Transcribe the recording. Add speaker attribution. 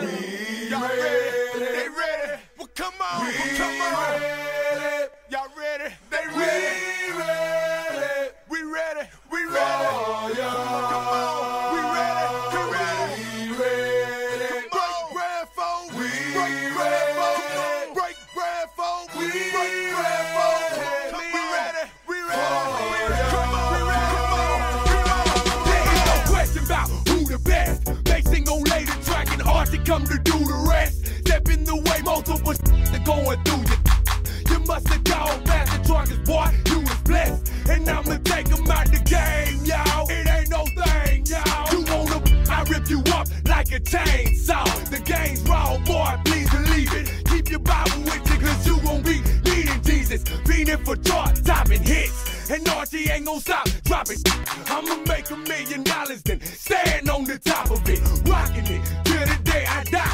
Speaker 1: Y'all ready? They ready? Well, come on, well, come on. Y'all come
Speaker 2: to do the rest. Step in the way, multiple are going through you. You must have gone past the drunkers, boy. You was blessed. And I'ma take 'em out the game, y'all. It ain't no thing, y'all. You wanna, I rip you up like a chainsaw. The game's raw, boy. Please believe it. Keep your Bible with you, cause you won't be needing Jesus. Fiending for chart topping hits and Archie ain't gon' stop. Drop it. I'ma make a million dollars then stand on the top of it, rocking it till the day I die.